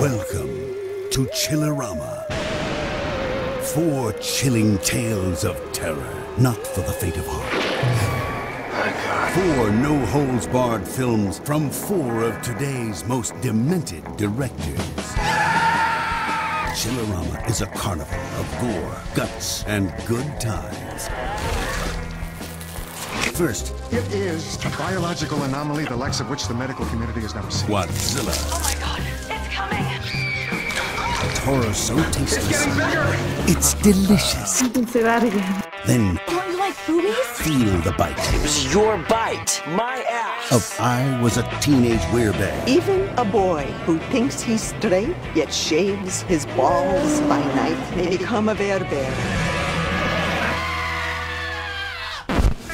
Welcome to Chillerama. Four chilling tales of terror, not for the faint of heart. Four no holds barred films from four of today's most demented directors. Chillerama is a carnival of gore, guts, and good times. First, It is a biological anomaly the likes of which the medical community has never seen. Wadzilla. Oh Horror so tasteless. It's delicious. Say that again. Then Don't you like boobies? feel the bite It was your bite, my ass. of I was a teenage werebear. Even a boy who thinks he's straight yet shaves his balls by night may become a bear.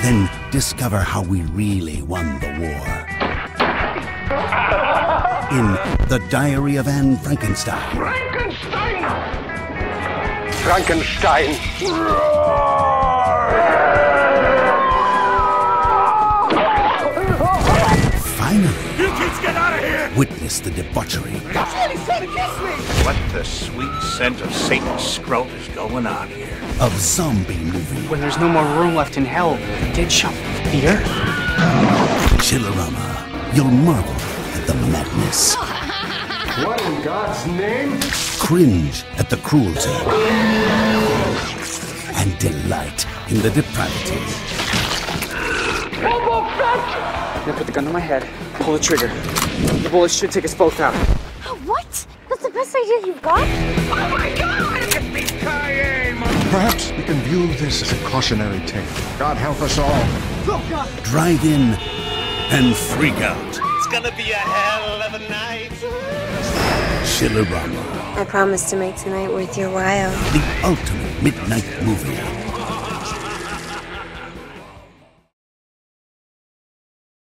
Then discover how we really won the war. In The Diary of Anne Frankenstein. Frankenstein. Frankenstein! Finally, You kids get out of here! witness the debauchery What the sweet scent of Satan's scrote is going on here? of Zom-B-Movie. When there's no more room left in hell, get shot. Peter? Chillerama. You'll marvel at the madness. What in God's name? Cringe at the cruelty. And delight in the depravity. Now put the gun to my head, pull the trigger. The bullet should take us both out. Uh, what? That's the best idea you've got? Oh my god! Perhaps we can view this as a cautionary tale. God help us all. Drive in and freak out. It's gonna be a hell of a night. Chillerama. I promise to make tonight worth your while. The ultimate midnight movie.